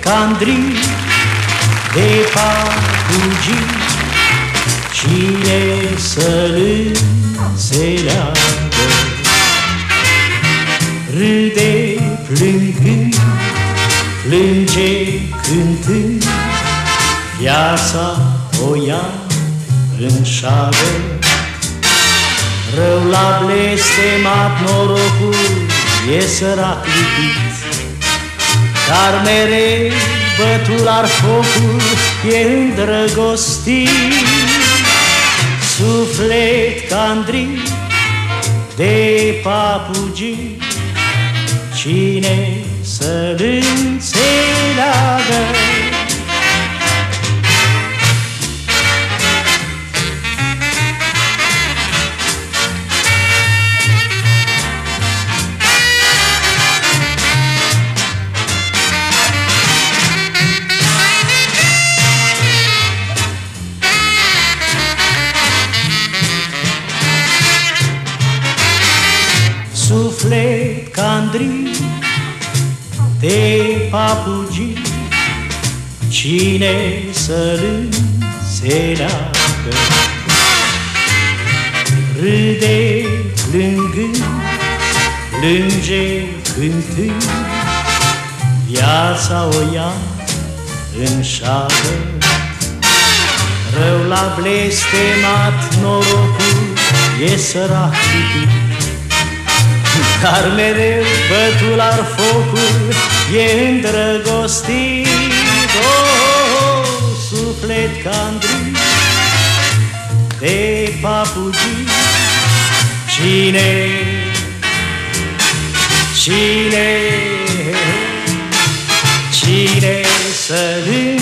candri de papugi Cine să-l înțeleagă? Râde plângând, plânge cântând Viața o ia în șagă Rău la blestemat norocul e sărac lipit Dar mereu bătul ar focul e îndrăgostit. Suflet candri de papugii Cine să-l înțeleagă suflet candri de papugi Cine să-l înțeleagă? Râde plângând, plânge cântând Viața o ia în șagă Rău la blestemat norocul e sărac lipit dar mereu bătul ar focul e îndrăgostit. Oh, Suflet candri de papugii. Cine, cine, cine să-l